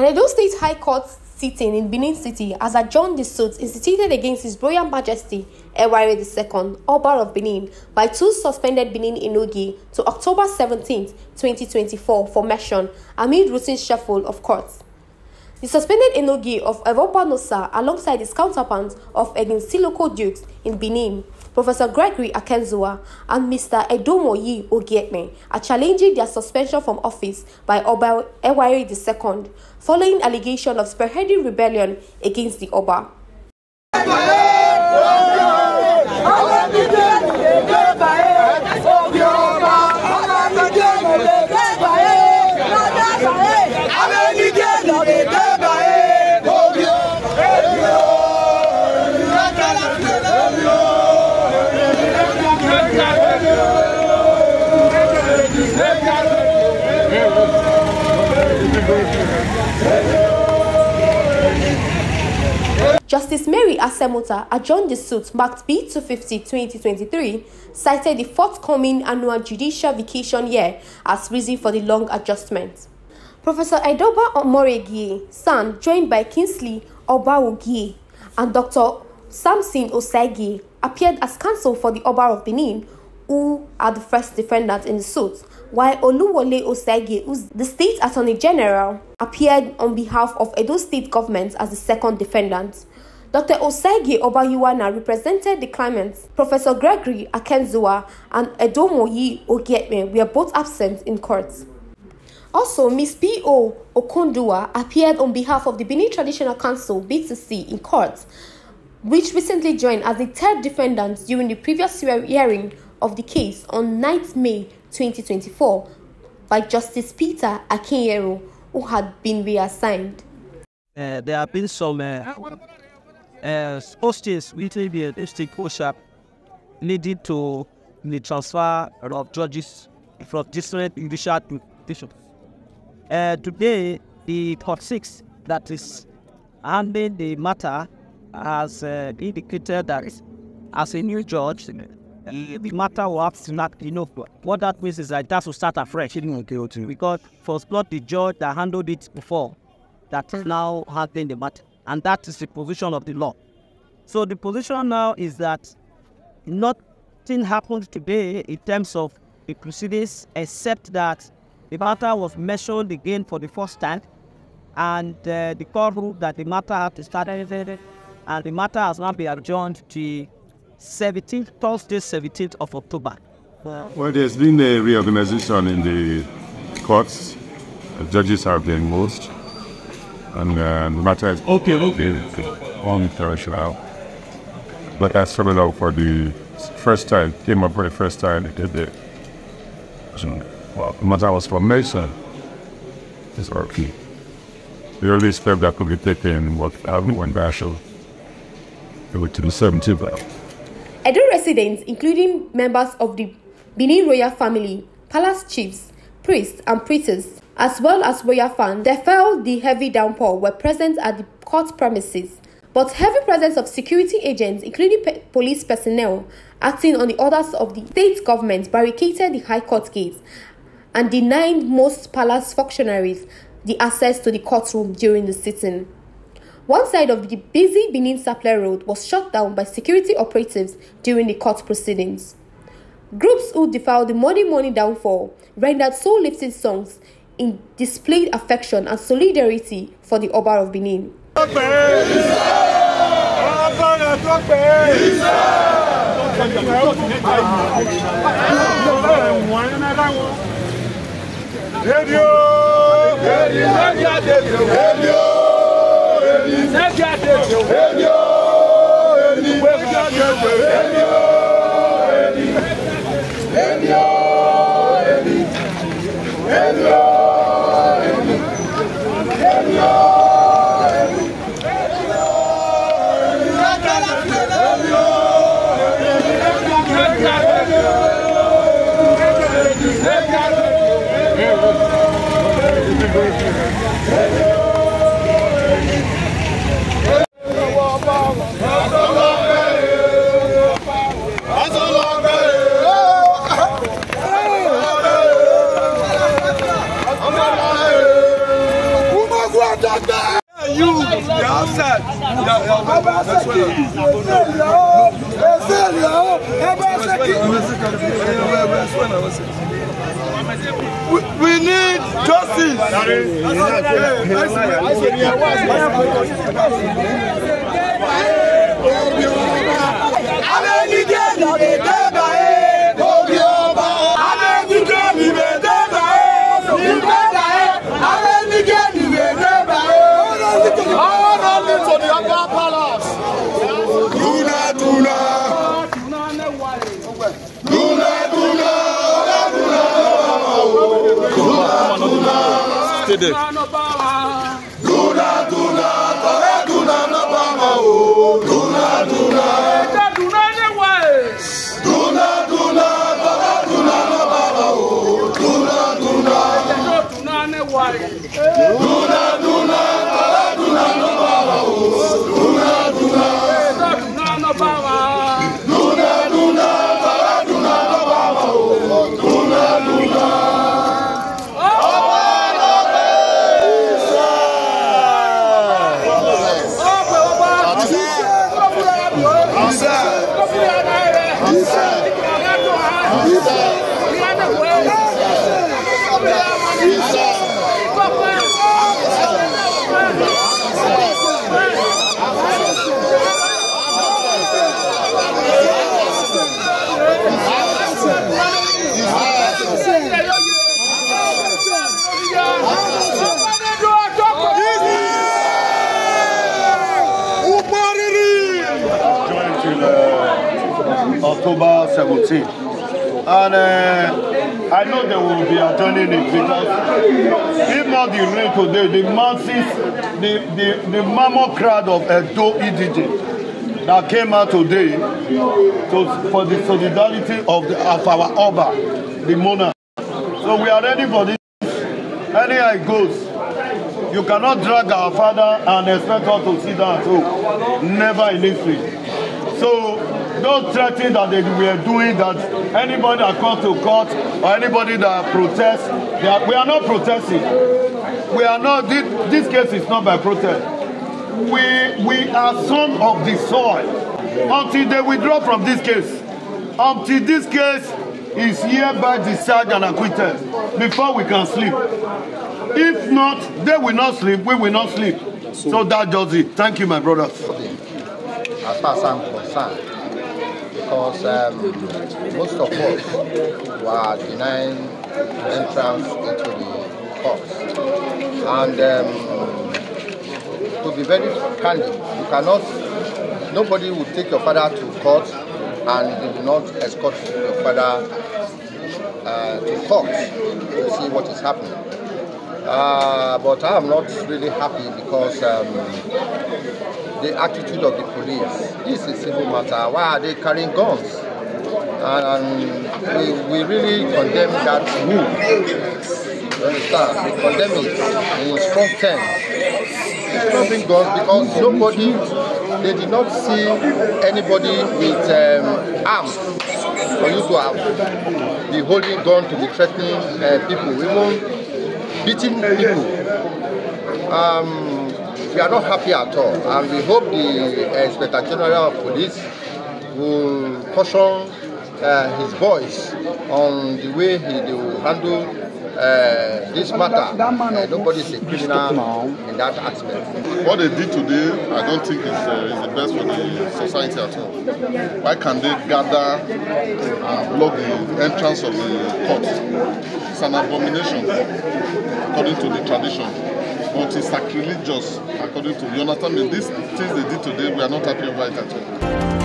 An Edo State High Court sitting in Benin City has adjourned the suit instituted against His Royal Majesty Eware II, Oba of Benin, by two suspended Benin Enogi to October 17, 2024 for motion amid routine shuffle of courts. The suspended Enogi of Evopa Nosa, alongside his counterpart of Siloko Dukes in Benin, Professor Gregory Akenzua and Mr. Edomoyi Ogiekme are challenging their suspension from office by Oba Ewari II following allegation of spearheading rebellion against the Oba. Justice Mary Asemota adjourned the suit marked B250-2023, cited the forthcoming annual judicial vacation year as reason for the long adjustment. Professor Edoba Omoregie, SAN, joined by Kingsley Obaogie and Dr. Samson Osagi, appeared as counsel for the Oba of Benin, who are the first defendants in the suit, while Oluwole Osagi, who's the state attorney general, appeared on behalf of Edo State government as the second defendant. Dr. Osagie Obayuwana represented the claimants. Professor Gregory Akenzua and Edomoyi Ogietme were both absent in court. Also, Ms. P.O. Okondua appeared on behalf of the Benin Traditional Council BTC in court, which recently joined as the third defendant during the previous hearing of the case on 9th May 2024 by Justice Peter Akhihiero, who had been reassigned. Uh, there have been some uh, uh, hostings within the district workshop leading to the transfer of judges from different judicial institutions. Uh, today, the court six that is handling the matter has uh, indicated that as a new judge, the matter will have to not, you know, what that means is that it has to start afresh. Because for not the judge that handled it before, that is now handling the matter. And that is the position of the law. So the position now is that nothing happened today in terms of the proceedings except that the matter was mentioned again for the first time and uh, the court ruled that the matter had to start and the matter has now been adjourned to 17th, Thursday, 17th of October. Well, there's been a reorganization in the courts. The judges have been moved, and uh, the matter is okay, okay. on threshold. But I started out for the first time, came up for the first time, they did it. So, well, the matter was for Mason. It's okay. The earliest step that could be taken was having one Bashel. It went to the 17th level. Edo residents, including members of the Benin royal family, palace chiefs, priests, and priestess, as well as royal fans that felt the heavy downpour were present at the court premises. But heavy presence of security agents, including pe- police personnel, acting on the orders of the state government, barricaded the High Court gates and denied most palace functionaries the access to the courtroom during the sitting. One side of the busy Benin Sapele Road was shut down by security operatives during the court proceedings. Groups who defiled the money money downfall rendered soul lifting songs in displayed affection and solidarity for the Oba of Benin. Radio, radio, radio, radio. Enyo! Enyo! Enyo! You, you're outside. Yeah, yeah, that's we, we need justice. Melchizedek. Duna duna kọ̀rẹ́ duna náà bá ma o. Duna duna. Ẹja duna ni wà ẹ̀. Duna duna kọ̀rẹ́ duna náà bá ma o. Duna duna. Ẹja duna ni wà ẹ̀. October 17. And uh, I know they will be adjourning it because if not the rain today, the masses, the, the, the mammoth crowd of Edo EDJ that came out today to, for the solidarity of, the, of our Oba, the monarch. So we are ready for this. Anyhow it goes. You cannot drag our father and expect us to sit down home. Never in history. So those threatening that they were doing that anybody that comes to court or anybody that protests, are, we are not protesting. We are not, this, this case is not by protest. We, we are son of the soil. Until they withdraw from this case, until this case is hereby discharged and acquitted, before we can sleep. If not, they will not sleep, we will not sleep. So that does it. Thank you, my brothers. as far as I'm concerned, because um, most of us were denying entrance into the courts. And um, to be very candid, you cannot, nobody will take your father to court and not escort your father uh, to court to see what is happening. Uh, but am not really happy because um, the attitude of the police. This is a civil matter. Why are they carrying guns? And, and we, we really condemn that move. You understand? We condemn it in strong terms. Stopping guns because nobody, they did not see anybody with um, arms for you to have be holding gun to be threatening uh, people, even beating people. Um, we are not happy at all, and we hope the Inspector General of Police will caution uh, his voice on the way he will handle uh, this matter. Uh, nobody is a criminal in that aspect. What they did today, I don't think is, uh, is the best for the society at all. Why can they gather and block the entrance of the court? It's an abomination according to the tradition. But it's sacrilegious according to you understand me. These things they did today, we are not happy about it at all.